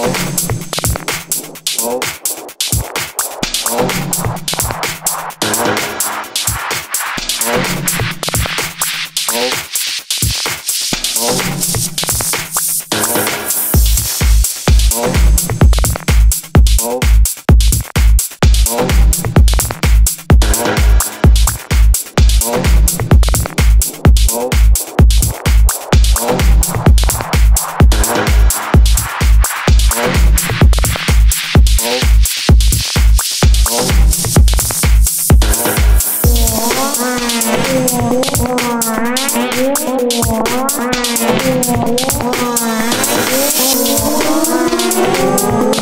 Oh.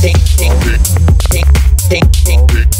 ting ting ting ting ting ting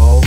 Oh.